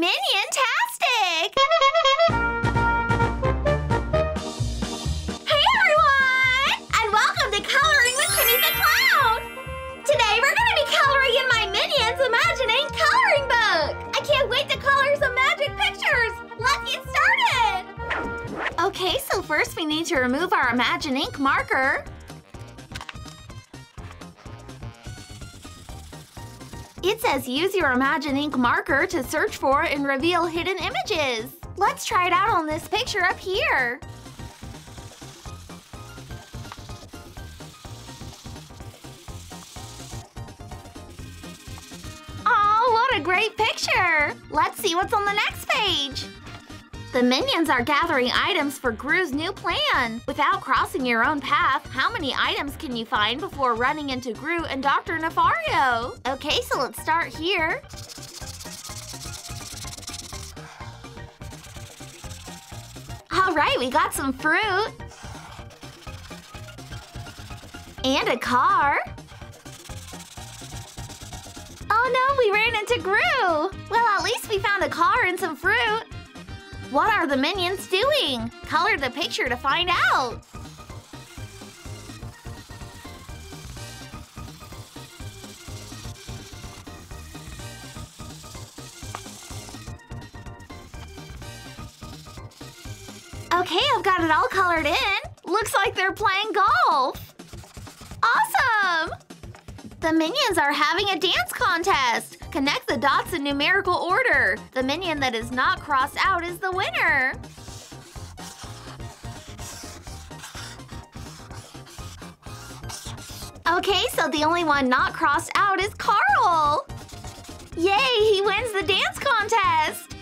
Minion-tastic! Hey everyone! And welcome to Coloring with Kimmi the Clown! Today we're gonna be coloring in my Minions Imagine Ink coloring book! I can't wait to color some magic pictures! Let's get started! Okay, so first we need to remove our Imagine Ink marker. It says use your Imagine Ink marker to search for and reveal hidden images. Let's try it out on this picture up here. Oh, what a great picture! Let's see what's on the next page. The minions are gathering items for Gru's new plan. Without crossing your own path, how many items can you find before running into Gru and Dr. Nefario? Okay, so let's start here. All right, we got some fruit. And a car. Oh no, we ran into Gru! Well, at least we found a car and some fruit. What are the minions doing? Color the picture to find out. Okay, I've got it all colored in. Looks like they're playing golf. The minions are having a dance contest. Connect the dots in numerical order. The minion that is not crossed out is the winner. Okay, so the only one not crossed out is Carl. Yay, he wins the dance contest.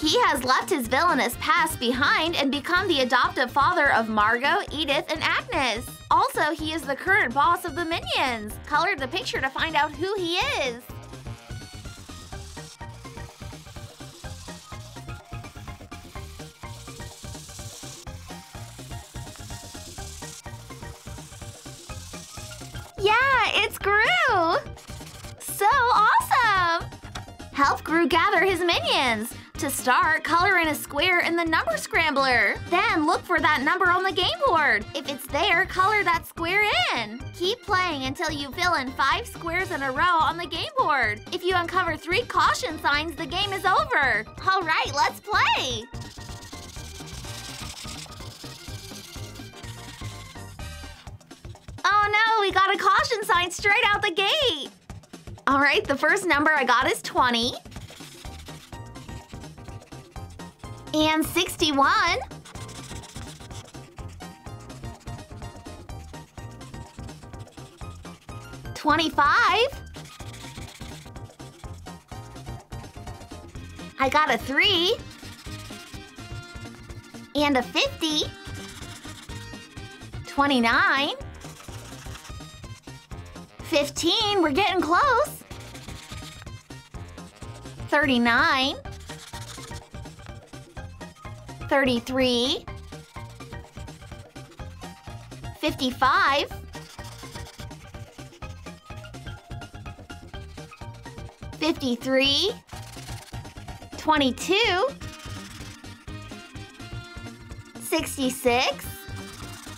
He has left his villainous past behind and become the adoptive father of Margot, Edith, and Agnes. Also, he is the current boss of the Minions. Color the picture to find out who he is. Yeah, it's Gru! So awesome! Help Gru gather his minions. To start, color in a square in the number scrambler. Then look for that number on the game board. If it's there, color that square in. Keep playing until you fill in five squares in a row on the game board. If you uncover three caution signs, the game is over. All right, let's play. Oh no, we got a caution sign straight out the gate. All right, the first number I got is 20. And 61. Twenty-five. I got a three. And a fifty. Twenty-nine. Fifteen, we're getting close. Thirty-nine. 33 55 53 22 66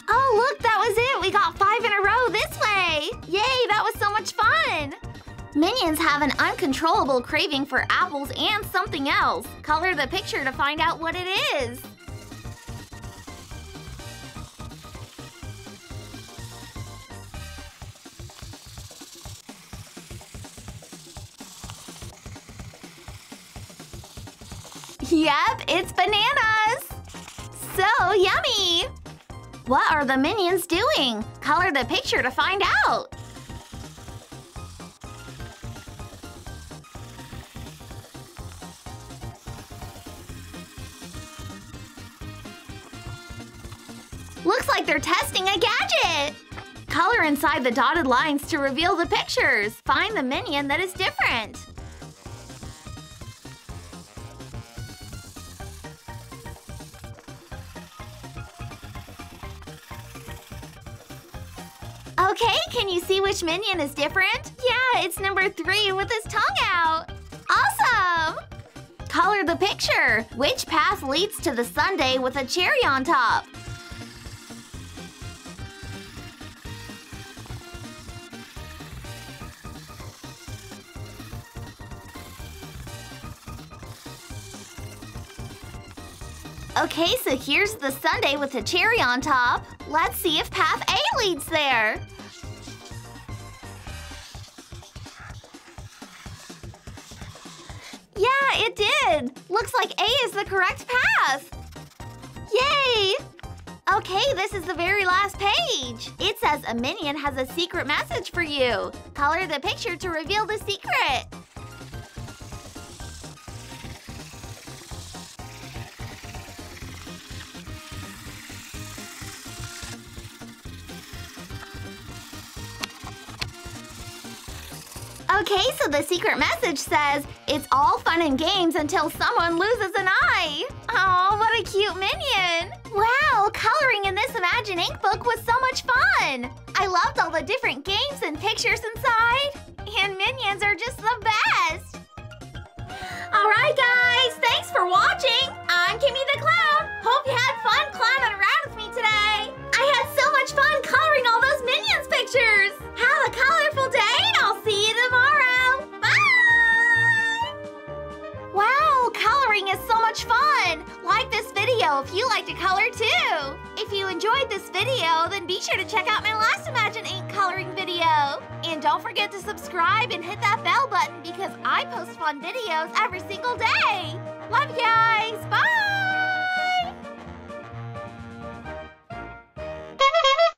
Oh, look, that was it! We got five in a row this way! Yay, that was so much fun! Minions have an uncontrollable craving for apples and something else. Color the picture to find out what it is. Yep, it's bananas! So yummy! What are the minions doing? Color the picture to find out. Looks like they're testing a gadget! Color inside the dotted lines to reveal the pictures. Find the minion that is different. Okay, can you see which minion is different? Yeah, it's number three with his tongue out. Awesome! Color the picture. Which path leads to the sundae with a cherry on top? Okay, so here's the sundae with a cherry on top. Let's see if path A leads there. Yeah, it did! Looks like A is the correct path! Yay! Okay, this is the very last page. It says a minion has a secret message for you. Color the picture to reveal the secret. Okay, so the secret message says, it's all fun and games until someone loses an eye. Oh, what a cute minion. Wow, coloring in this Imagine Ink book was so much fun. I loved all the different games and pictures inside. And minions are just the best. This if you like to color too. If you enjoyed this video, then be sure to check out my last Imagine Ink coloring video. And don't forget to subscribe and hit that bell button because I post fun videos every single day. Love you guys. Bye!